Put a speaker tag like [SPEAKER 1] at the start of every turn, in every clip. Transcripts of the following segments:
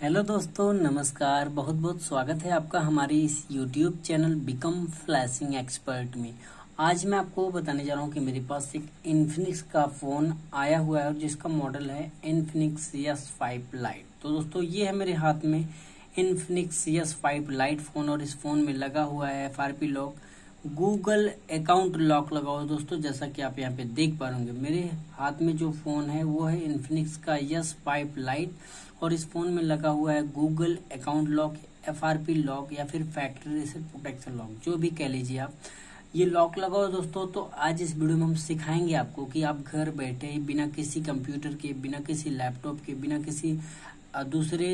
[SPEAKER 1] Hello दोस्तों, नमस्कार। बहुत बहुत स्वागत है आपका हमारे इस YouTube channel become flashing expert में। आज मैं आपको बताने जा रहा हूँ कि मेरे पास एक इन्फिनिक्स का फ़ोन आया हुआ है और जिसका मॉडल है इन्फिनिक्स एस फाइव लाइट तो दोस्तों, ये है मेरे हाथ में Infinix S five lite phone और इस फ़ोन में लगा हुआ है F lock Google account lock लगाओ दोस्तों, जैसा कि आप यहाँ पे देख पा रहे मेरे हाथ में जो फ़ोन है, वो है इन्फिनिक्स का यस फाइव लाइट और इस फ़ोन में लगा हुआ है Google account lock FRP lock या फिर फैक्ट्री से प्रोटेक्शन लॉक, जो भी कह लीजिए आप। ये लॉक लगाओ दोस्तों तो आज इस वीडियो में हम सिखाएँगे आपको कि आप घर बैठे बिना किसी कंप्यूटर के, बिना किसी लैपटॉप के, बिना किसी दूसरे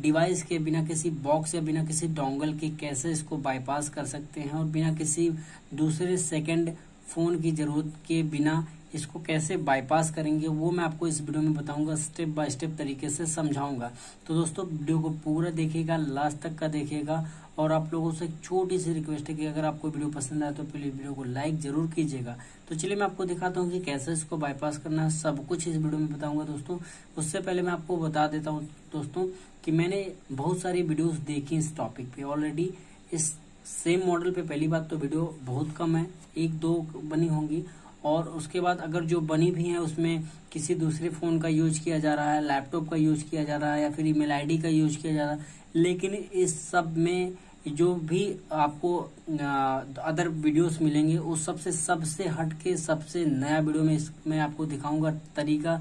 [SPEAKER 1] डिवाइस के बिना किसी बॉक्स या बिना किसी डोंगल के कैसे इसको बाईपास कर सकते हैं और बिना किसी दूसरे सेकंड फ़ोन की ज़रूरत के बिना इसको कैसे बाईपास करेंगे, वो मैं आपको इस वीडियो में बताऊँगा स्टेप बाय स्टेप तरीके से समझाऊँगा। तो दोस्तों वीडियो को पूरा देखिएगा लास्ट तक का देखिएगा, और आप लोगों से एक छोटी सी रिक्वेस्ट है कि अगर आपको वीडियो पसंद आए तो प्लीज़ वीडियो को लाइक ज़रूर कीजिएगा। तो चलिए मैं आपको दिखाता हूँ कि कैसे इसको बाईपास करना है, सब कुछ इस वीडियो में बताऊँगा दोस्तों। उससे पहले मैं आपको बता देता हूँ दोस्तों कि मैंने बहुत सारी वीडियोस देखी इस टॉपिक पे ऑलरेडी इस सेम मॉडल पे पहली बात तो वीडियो बहुत कम है, एक दो बनी होंगी और उसके बाद अगर जो बनी भी है उसमें किसी दूसरे फ़ोन का यूज़ किया जा रहा है, लैपटॉप का यूज़ किया जा रहा है या फिर ईमेल आईडी का यूज़ किया जा रहा है, लेकिन इस सब में जो भी आपको अदर वीडियोस मिलेंगे, उस सबसे सबसे हट के सबसे नया वीडियो में मैं आपको दिखाऊँगा तरीका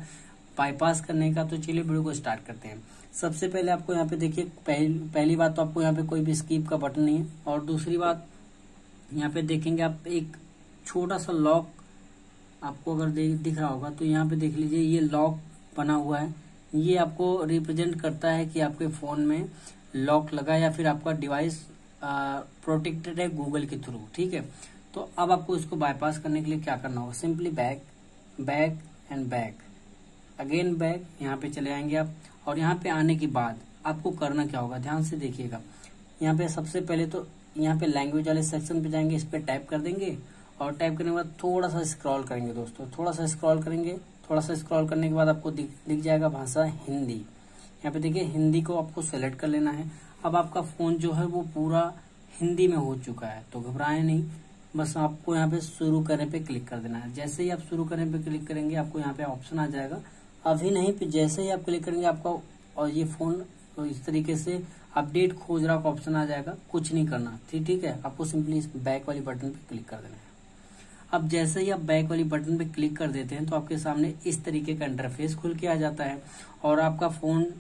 [SPEAKER 1] बाईपास करने का। तो चलिए वीडियो को स्टार्ट करते हैं। सबसे पहले आपको यहाँ पे देखिए पहली पहली बात तो आपको यहाँ पे कोई भी स्कीप का बटन नहीं है। और दूसरी बात, यहाँ पे देखेंगे आप एक छोटा सा लॉक आपको अगर दिख रहा होगा तो यहाँ पे देख लीजिए, ये लॉक बना हुआ है। ये आपको रिप्रेजेंट करता है कि आपके फ़ोन में लॉक लगा या फिर आपका डिवाइस प्रोटेक्टेड है गूगल के थ्रू ठीक है? तो अब आपको इसको बाईपास करने के लिए क्या करना होगा? Simply back back and back again back यहाँ पे चले आएँगे आप। और यहाँ पे आने के बाद आपको करना क्या होगा? ध्यान से देखिएगा। यहाँ पे सबसे पहले तो यहाँ पे लैंग्वेज वाले सेक्शन पे जाएँगे, इस पे टाइप कर देंगे। और टाइप करने के बाद थोड़ा सा स्क्रॉल करेंगे दोस्तों थोड़ा सा स्क्रॉल करेंगे थोड़ा सा स्क्रॉल करने के बाद आपको दिख, दिख जाएगा भाषा हिंदी। यहाँ पे देखिए हिंदी को आपको सेलेक्ट कर लेना है। अब आपका फ़ोन जो है वो पूरा हिंदी में हो चुका है तो घबराए नहीं। बस आपको यहाँ पे शुरू करने पे क्लिक कर देना है। जैसे ही आप शुरू करने पे क्लिक करेंगे आपको यहाँ पे ऑप्शन आ जाएगा। अभी नहीं जैसे ही आप क्लिक करेंगे आपका और ये फ़ोन तो इस तरीके से अपडेट खोज रहा ऑप्शन आ जाएगा। कुछ नहीं करना ठीक ठीक है? आपको सिंपली इस बैक वाली बटन पे क्लिक कर देना है। अब जैसे ही आप बैक वाली बटन पे क्लिक कर देते हैं तो आपके सामने इस तरीके का इंटरफेस खुल के आ जाता है और आपका फ़ोन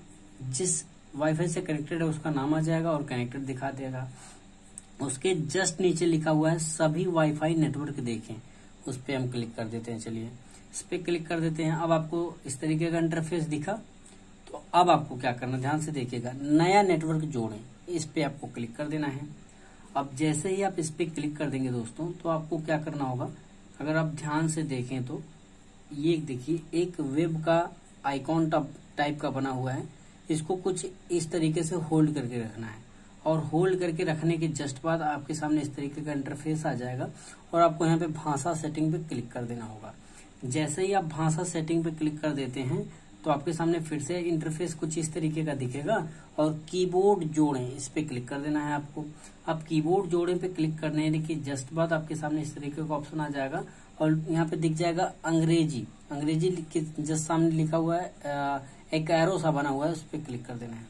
[SPEAKER 1] जिस वाईफाई से कनेक्टेड है, उसका नाम आ जाएगा और कनेक्टेड दिखा देगा। उसके जस्ट नीचे लिखा हुआ है, सभी वाईफाई नेटवर्क देखें। उस पर हम क्लिक कर देते हैं, चलिए। इस पे क्लिक कर देते हैं। अब आपको इस तरीके का इंटरफेस दिखा। तो अब आपको क्या करना, ध्यान से देखिएगा। नया नेटवर्क जोड़ें। इस पे आपको क्लिक कर देना है। अब जैसे ही आप इस पे क्लिक कर देंगे दोस्तों तो आपको क्या करना होगा? अगर आप ध्यान से देखें तो ये देखिए, एक वेब का आइकॉन टाइप का बना हुआ है। इसको कुछ इस तरीके से होल्ड करके रखना है। और होल्ड करके रखने के जस्ट बाद आपके सामने इस तरीके का इंटरफेस आ जाएगा और आपको यहाँ पे भाषा सेटिंग पे क्लिक कर देना होगा। जैसे ही आप भाषा सेटिंग पे क्लिक कर देते हैं तो आपके सामने फिर से इंटरफेस कुछ इस तरीके का दिखेगा और कीबोर्ड जोड़े, इस पे क्लिक कर देना है आपको। अब कीबोर्ड जोड़े पे क्लिक करने के जस्ट बाद आपके सामने इस तरीके का ऑप्शन आ जाएगा और यहाँ पे दिख जाएगा अंग्रेज़ी। अंग्रेज़ी के जस्ट सामने लिखा हुआ है एक एरो सा बना हुआ है, उस पर क्लिक कर देना है।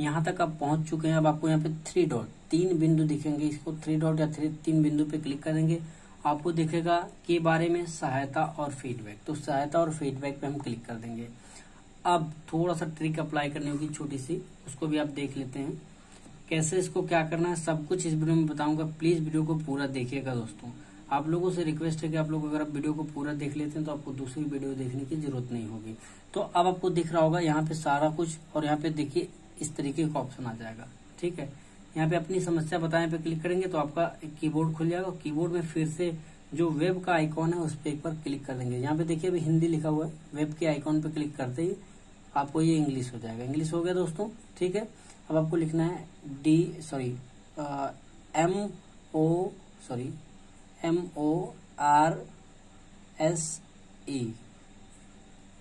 [SPEAKER 1] यहाँ तक आप पहुँच चुके हैं, अब आपको यहाँ पे थ्री डॉट तीन बिंदु दिखेंगे, इसको थ्री डॉट या थ्री तीन बिंदु पे क्लिक करेंगे। आपको दिखेगा के बारे में सहायता और फीडबैक तो सहायता और फीडबैक पे हम क्लिक कर देंगे। अब थोड़ा सा ट्रिक अप्लाई करने होगी छोटी सी, उसको भी आप देख लेते हैं। कैसे इसको क्या करना है, सब कुछ इस वीडियो में बताऊँगा। प्लीज़ वीडियो को पूरा देखिएगा दोस्तों। आप लोगों से रिक्वेस्ट है कि आप लोग अगर आप वीडियो को पूरा देख लेते हैं तो आपको दूसरी वीडियो देखने की ज़रूरत नहीं होगी। तो अब आपको दिख रहा होगा यहाँ पे सारा कुछ, और यहाँ पे देखिए इस तरीके का ऑप्शन आ जाएगा। ठीक है? यहाँ पे अपनी समस्या बताने पे क्लिक करेंगे तो आपका कीबोर्ड खुल जाएगा। कीबोर्ड में फिर से जो वेब का आइकॉन है, उस पर एक बार क्लिक कर देंगे। यहाँ पे देखिए, अभी हिंदी लिखा हुआ है। वेब के आइकॉन पे क्लिक करते ही आपको ये इंग्लिश हो जाएगा। इंग्लिश हो गया दोस्तों, ठीक है? अब आपको लिखना है D sorry M O sorry M O R S E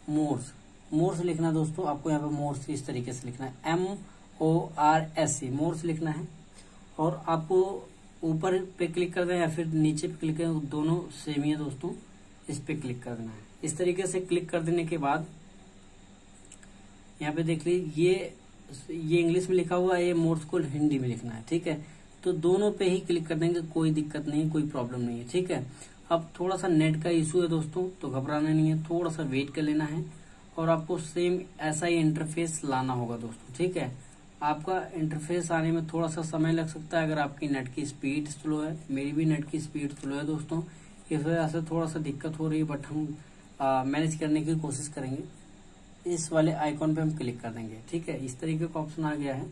[SPEAKER 1] morse morse लिखना दोस्तों, आपको यहाँ पे मोर्स इस तरीके से लिखना है। M O R S C morse लिखना है। और आपको ऊपर पे क्लिक कर देना या फिर नीचे पे क्लिक करें दोनों सेम ही है दोस्तों। इस पे क्लिक कर देना है। इस तरीके से क्लिक कर देने के बाद, यहाँ पे देख लीजिए, ये ये इंग्लिश में लिखा हुआ है, ये मोर्स को हिंदी में लिखना है, ठीक है? तो दोनों पे ही क्लिक कर देंगे, कोई दिक्कत नहीं कोई प्रॉब्लम नहीं है, ठीक है? अब थोड़ा सा नेट का इशू है दोस्तों तो घबराना नहीं है, थोड़ा सा वेट कर लेना है। और आपको सेम ऐसा ही इंटरफेस लाना होगा दोस्तों, ठीक है? आपका इंटरफेस आने में थोड़ा सा समय लग सकता है अगर आपकी नेट की स्पीड स्लो है। मेरी भी नेट की स्पीड स्लो है दोस्तों। इस वजह से थोड़ा सा दिक्कत हो रही है बट हम मैनेज करने की कोशिश करेंगे। इस वाले आइकॉन पे हम क्लिक कर देंगे, ठीक है? इस तरीके का ऑप्शन आ गया है।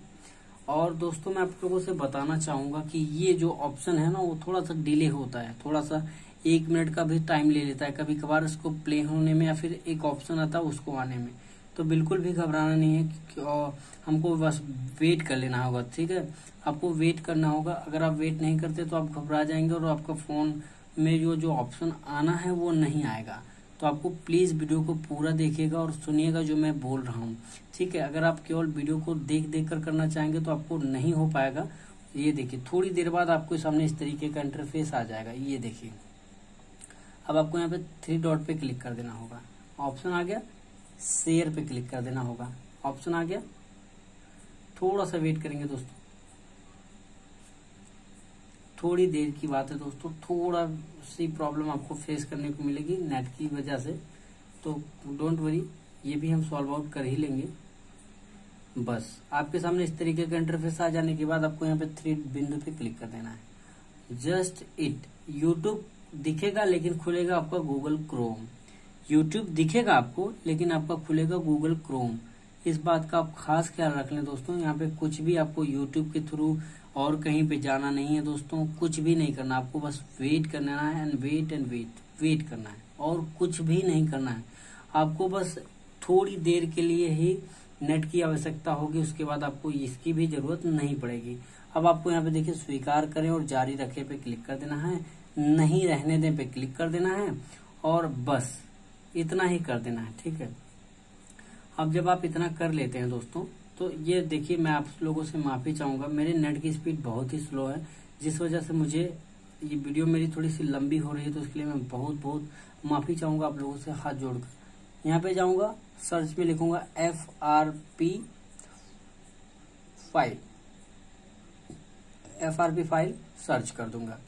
[SPEAKER 1] और दोस्तों, मैं आप लोगों से बताना चाहूँगा कि ये जो ऑप्शन है ना, वो थोड़ा सा डिले होता है। थोड़ा सा एक मिनट का भी टाइम ले लेता है। कभी कभार इसको प्ले होने में या फिर एक ऑप्शन आता है, उसको आने में। तो बिल्कुल भी घबराना नहीं है और हमको बस वेट कर लेना होगा, ठीक है? आपको वेट करना होगा। अगर आप वेट नहीं करते तो आप घबरा जाएँगे और आपका फ़ोन में जो जो ऑप्शन आना है वो नहीं आएगा। तो आपको प्लीज़ वीडियो को पूरा देखिएगा और सुनिएगा जो मैं बोल रहा हूँ, ठीक है? अगर आप केवल वीडियो को देख देख कर करना चाहेंगे तो आपको नहीं हो पाएगा। ये देखिए, थोड़ी देर बाद आपको सामने इस तरीके का इंटरफेस आ जाएगा। ये देखिए। अब आपको यहाँ पे थ्री डॉट पे क्लिक कर देना होगा। ऑप्शन आ गया। शेयर पे क्लिक कर देना होगा। ऑप्शन आ गया। थोड़ा सा वेट करेंगे दोस्तों। थोड़ी देर की बात है दोस्तों। थोड़ा सी प्रॉब्लम आपको फेस करने को मिलेगी नेट की वजह से। तो डोंट वरी, ये भी हम सॉल्व आउट कर ही लेंगे। बस, आपके सामने इस तरीके का इंटरफेस आ जाने के बाद आपको यहाँ पे थ्री बिंदु पे क्लिक कर देना है। जस्ट इट, यूट्यूब दिखेगा लेकिन खुलेगा आपका गूगल क्रोम। यूट्यूब दिखेगा आपको, लेकिन आपका खुलेगा गूगल क्रोम इस बात का आप खास ख्याल रख लें दोस्तों, यहाँ पे कुछ भी आपको यूट्यूब के थ्रू और कहीं पे जाना नहीं है दोस्तों, कुछ भी नहीं करना, आपको बस वेट करना है and wait and wait wait करना है, और कुछ भी नहीं करना है। आपको बस थोड़ी देर के लिए ही नेट की आवश्यकता होगी, उसके बाद आपको इसकी भी ज़रूरत नहीं पड़ेगी। अब आपको यहाँ पे देखिए, स्वीकार करें और जारी रखे पे क्लिक कर देना है, नहीं रहने दें पे क्लिक कर देना है, और बस। इतना ही कर देना है, ठीक है? अब जब आप इतना कर लेते हैं दोस्तों तो ये देखिए, मैं आप लोगों से माफ़ी चाहूँगा। मेरे नेट की स्पीड बहुत ही स्लो है, जिस वजह से मुझे ये वीडियो मेरी थोड़ी सी लंबी हो रही है तो इसके लिए मैं बहुत बहुत माफ़ी चाहूँगा आप लोगों से हाथ जोड़कर। यहाँ पे जाऊँगा, सर्च में लिखूँगा F R P file F R P file search कर दूँगा।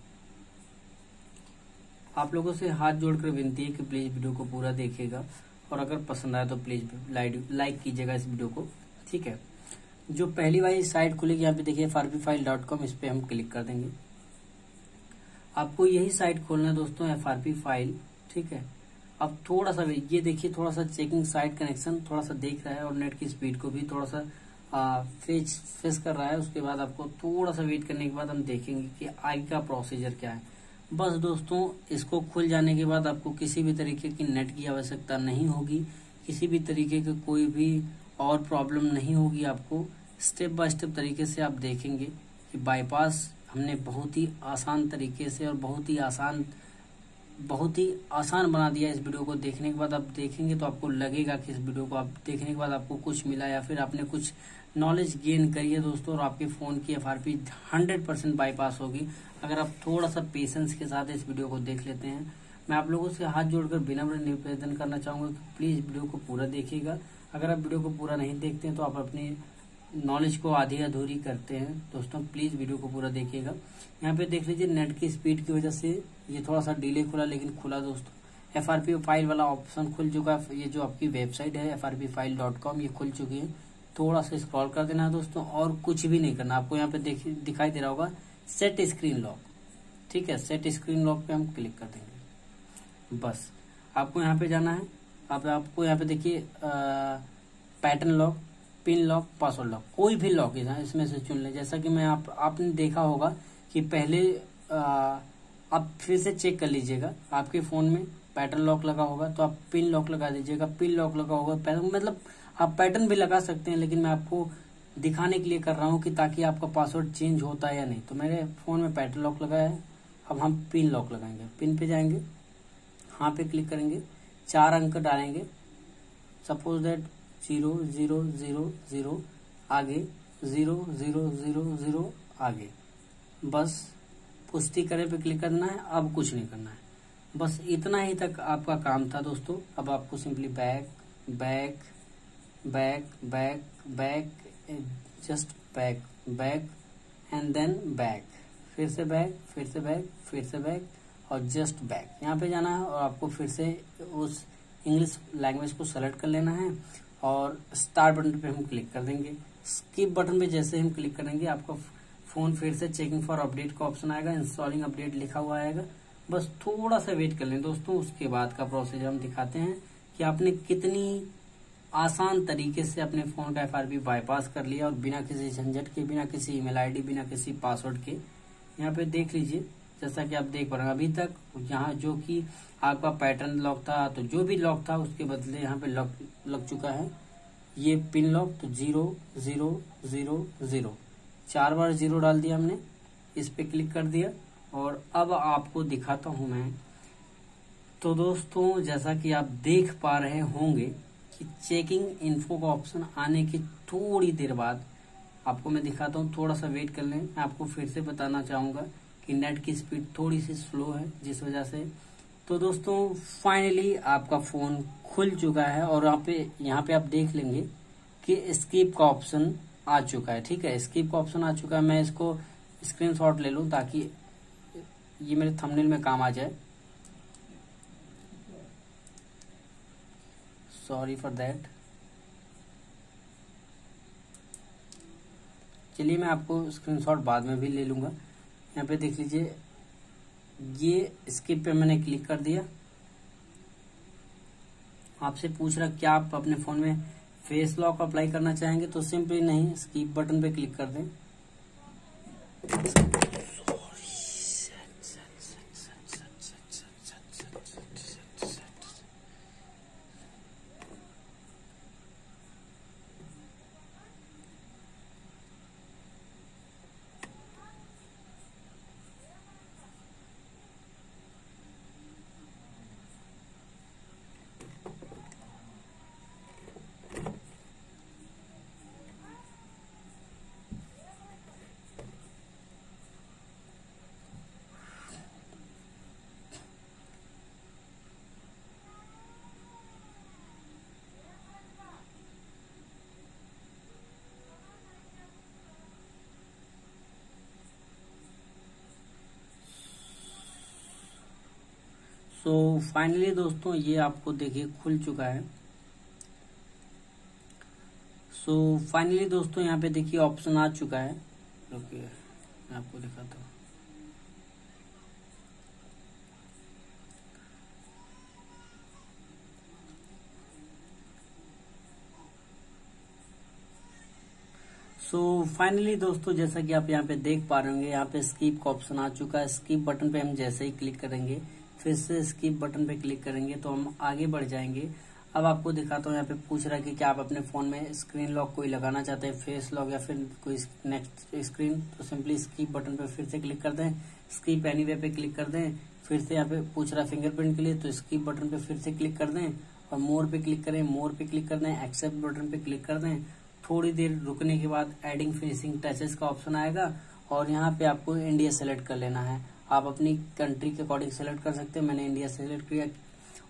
[SPEAKER 1] आप लोगों से हाथ जोड़कर विनती है कि प्लीज़ वीडियो को पूरा देखेगा और अगर पसंद आए तो प्लीज़ लाइक कीजिएगा इस वीडियो को। ठीक है? जो पहली वाली साइट खुलेगी, यहाँ पे देखिए फारबी फ़ाइल डॉट कॉम इस पे हम क्लिक कर देंगे। आपको यही साइट खोलना है दोस्तों एफ़ आर पी फ़ाइल ठीक है? अब थोड़ा सा ये देखिए थोड़ा सा चेकिंग साइट कनेक्शन थोड़ा सा देख रहा है और नेट की स्पीड को भी थोड़ा सा फेस फेस कर रहा है। उसके बाद आपको थोड़ा सा वेट करने के बाद हम देखेंगे कि आगे का प्रोसीजर क्या है। बस दोस्तों, इसको खुल जाने के बाद आपको किसी भी तरीके की नेट की आवश्यकता नहीं होगी। किसी भी तरीके की कोई भी और प्रॉब्लम नहीं होगी आपको। स्टेप बाय स्टेप तरीके से आप देखेंगे कि बाईपास हमने बहुत ही आसान तरीके से और बहुत ही आसान बहुत ही आसान बना दिया इस वीडियो को देखने के बाद। आप देखेंगे तो आपको लगेगा कि इस वीडियो को आप देखने के बाद आपको कुछ मिला या फिर आपने कुछ नॉलेज गेन करिए दोस्तों, और आपके फ़ोन की F R P hundred percent bypass होगी। अगर आप थोड़ा सा पेशेंस के साथ इस वीडियो को देख लेते हैं, मैं आप लोगों से हाथ जोड़कर विनम्र निवेदन करना चाहूँगा कि प्लीज़ वीडियो को पूरा देखिएगा। अगर आप वीडियो को पूरा नहीं देखते हैं तो आप अपनी नॉलेज को आधी अधूरी करते हैं। दोस्तों प्लीज़ वीडियो को पूरा देखिएगा। यहाँ पे देख लीजिए नेट की स्पीड की वजह से ये थोड़ा सा डिले खुला, लेकिन खुला दोस्तों। एफआरपी फ़ाइल वाला ऑप्शन खुल चुका है। ये जो आपकी वेबसाइट है एफ़ ये खुल चुकी है। थोड़ा सा स्क्रॉल कर देना है दोस्तों, और कुछ भी नहीं करना। आपको यहाँ पे दिखाई दे रहा होगा सेट स्क्रीन लॉक ठीक है सेट स्क्रीन लॉक पे हम क्लिक कर देंगे। बस, आपको यहाँ पे जाना है। अब आपको यहाँ पे देखिए pattern lock pin lock password lock कोई भी लॉक इसमें से चुन ले। जैसा कि मैं आप आपने देखा होगा कि पहले आ, आप फिर से चेक कर लीजिएगा। आपके फ़ोन में पैटर्न लॉक लगा होगा तो आप पिन लॉक लगा दीजिएगा। पिन लॉक लगा होगा मतलब आप पैटर्न भी लगा सकते हैं लेकिन मैं आपको दिखाने के लिए कर रहा हूँ कि ताकि आपका पासवर्ड चेंज होता है या नहीं। तो मेरे फ़ोन में पैटर्न लॉक लगाया है। अब हम पिन लॉक लगाएँगे। पिन पे जाएँगे हाँ पे क्लिक करेंगे चार अंक डालेंगे। Suppose that zero zero zero zero आगे ज़ीरो ज़ीरो ज़ीरो ज़ीरो आगे। बस पुष्टि करे पे क्लिक करना है, अब कुछ नहीं करना है। बस इतना ही तक आपका काम था दोस्तों। अब आपको simply back back back back back just back back and then back फिर से बैक फिर से बैक फिर से बैक और जस्ट बैक यहाँ पे जाना है और आपको फिर से उस इंग्लिश लैंग्वेज को सेलेक्ट कर लेना है। और स्टार्ट बटन पे हम क्लिक कर देंगे। स्किप बटन पे जैसे हम क्लिक करेंगे, आपका फ़ोन फिर से चेकिंग फॉर अपडेट का ऑप्शन आएगा इंस्टॉलिंग अपडेट लिखा हुआ आएगा। बस थोड़ा सा वेट कर लें दोस्तों, उसके बाद का प्रोसीजर हम दिखाते हैं कि आपने कितनी आसान तरीके से अपने फ़ोन का एफ़ बाईपास कर लिया और बिना किसी झंझट के, बिना किसी ईमेल आईडी बिना किसी पासवर्ड के। यहाँ पे देख लीजिए जैसा कि आप देख पा रहे हैं, अभी तक यहाँ जो कि आपका पैटर्न लॉक था तो जो भी लॉक था, उसके बदले यहाँ पे लॉक लग चुका है। ये पिन लॉक तो ज़ीरो ज़ीरो ज़ीरो ज़ीरो चार बार ज़ीरो डाल दिया हमने, इस पे क्लिक कर दिया, और अब आपको दिखाता हूँ मैं। तो दोस्तों, जैसा कि आप देख पा रहे होंगे कि चेकिंग इन्फो का ऑप्शन आने की थोड़ी देर बाद आपको मैं दिखाता हूँ, थोड़ा सा वेट कर लें। आपको फिर से बताना चाहूँगा कि नेट की स्पीड थोड़ी सी स्लो है, जिस वजह से। तो दोस्तों फाइनली आपका फ़ोन खुल चुका है और यहाँ पे यहाँ पे आप देख लेंगे कि स्कीप का ऑप्शन आ चुका है, ठीक है? स्कीप का ऑप्शन आ चुका है। मैं इसको स्क्रीनशॉट ले लूँ ताकि ये मेरे थंबनेल में काम आ जाए। सॉरी फॉर दैट चलिए मैं आपको स्क्रीनशॉट बाद में भी ले लूँगा। यहाँ पे देख लीजिए। ये स्किप पे मैंने क्लिक कर दिया। आपसे पूछ रहा क्या आप अपने फ़ोन में फेस लॉक अप्लाई करना चाहेंगे? तो सिंपली नहीं स्किप बटन पे क्लिक कर दें। सो so, फाइनली दोस्तों ये आपको देखिए खुल चुका है। सो so, फाइनली दोस्तों यहाँ पे देखिए ऑप्शन आ चुका है। रुकिए मैं आपको दिखाता हूँ। सो so, फाइनली दोस्तों जैसा कि आप यहाँ पे देख पा रहे होंगे यहाँ पे स्कीप का ऑप्शन आ चुका है। स्कीप बटन पे हम जैसे ही क्लिक करेंगे फिर से स्किप बटन पे क्लिक करेंगे तो हम आगे बढ़ जाएँगे। अब आपको दिखाता हूँ, यहाँ पे पूछ रहा है कि क्या आप अपने फ़ोन में स्क्रीन लॉक कोई लगाना चाहते हैं? फेस लॉक या फिर कोई नेक्स्ट स्क्रीन तो सिंपली स्कीप बटन पे फिर से क्लिक कर दें। स्कीप एनी पे क्लिक कर दें। फिर से यहाँ पे पूछ रहा है फिंगरप्रिंट के लिए तो स्कीप बटन पे फिर से क्लिक कर दें। और मोर पे क्लिक करें मोर पे क्लिक कर दें एक्सेप्ट बटन पे क्लिक कर दें। थोड़ी देर रुकने के बाद एडिंग फिनिशिंग टचेस का ऑप्शन आएगा। और यहाँ पे आपको इंडिया सेलेक्ट कर लेना है। आप अपनी कंट्री के अकॉर्डिंग सेलेक्ट कर सकते हैं। मैंने इंडिया सेलेक्ट किया।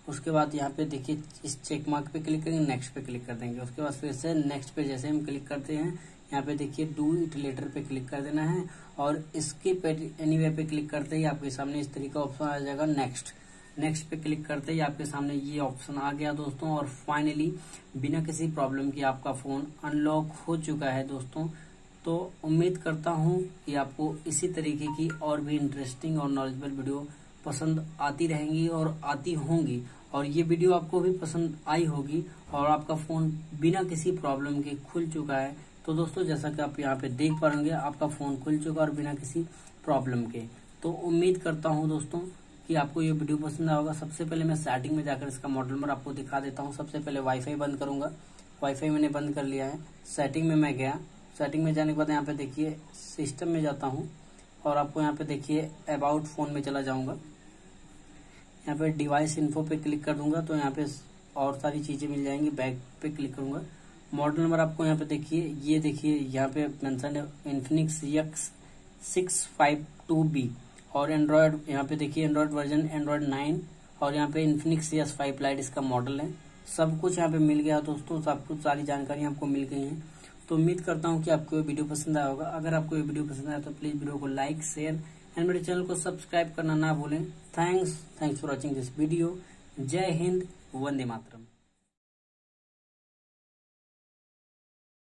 [SPEAKER 1] उसके बाद यहाँ पे देखिए, इस चेक मार्क पे क्लिक करेंगे नेक्स्ट पे क्लिक कर देंगे। उसके बाद फिर से नेक्स्ट पे जैसे हम क्लिक करते हैं, यहाँ पे देखिए डू इट लेटर पे क्लिक कर देना है और इसके पे एनी वे पे क्लिक करते ही आपके सामने इस तरीके का ऑप्शन आ जाएगा नेक्स्ट नेक्स्ट पे क्लिक करते ही आपके सामने ये ऑप्शन आ गया दोस्तों और फाइनली बिना किसी प्रॉब्लम के आपका फ़ोन अनलॉक हो चुका है दोस्तों। तो उम्मीद करता हूँ कि आपको इसी तरीके की और भी इंटरेस्टिंग और नॉलेजेबल वीडियो पसंद आती रहेंगी और आती होंगी। और ये वीडियो आपको भी पसंद आई होगी और आपका फ़ोन बिना किसी प्रॉब्लम के खुल चुका है। तो दोस्तों, जैसा कि आप यहाँ पे देख पा रहे आपका फ़ोन खुल चुका और बिना किसी प्रॉब्लम के। तो उम्मीद करता हूँ दोस्तों कि आपको ये वीडियो पसंद आएगा सबसे पहले मैं सेटिंग में जाकर इसका मॉडल नंबर आपको दिखा देता हूँ। सबसे पहले वाईफाई बंद करूँगा। वाईफाई मैंने बंद कर लिया है। सेटिंग में मैं गया। सेटिंग में जाने के बाद यहाँ पे देखिए सिस्टम में जाता हूँ और आपको यहाँ पे देखिए अबाउट फ़ोन में चला जाऊँगा। यहाँ पे डिवाइस इन्फो पे क्लिक कर दूँगा तो यहाँ पे और सारी चीज़ें मिल जाएँगी बैक पे क्लिक करूँगा। मॉडल नंबर आपको यहाँ पे देखिए, ये देखिए, यहाँ पे मेंशन है Infinix X six five two B और एंड्रॉयड यहाँ पे देखिए एंड्रॉयड वर्जन एंड्रॉयड नाइन और यहाँ पे इन्फिनिक्स एस फाइव लाइट इसका मॉडल है। सब कुछ यहाँ पे मिल गया दोस्तों, सब कुछ सारी जानकारी आपको मिल गई है। तो उम्मीद करता हूँ कि आपको ये वीडियो पसंद आया होगा। अगर आपको ये वीडियो पसंद आया तो प्लीज़ वीडियो को लाइक शेयर एंड मेरे चैनल को सब्सक्राइब करना ना भूलें। Thanks thanks for watching this video जय हिंद वंदे मातरम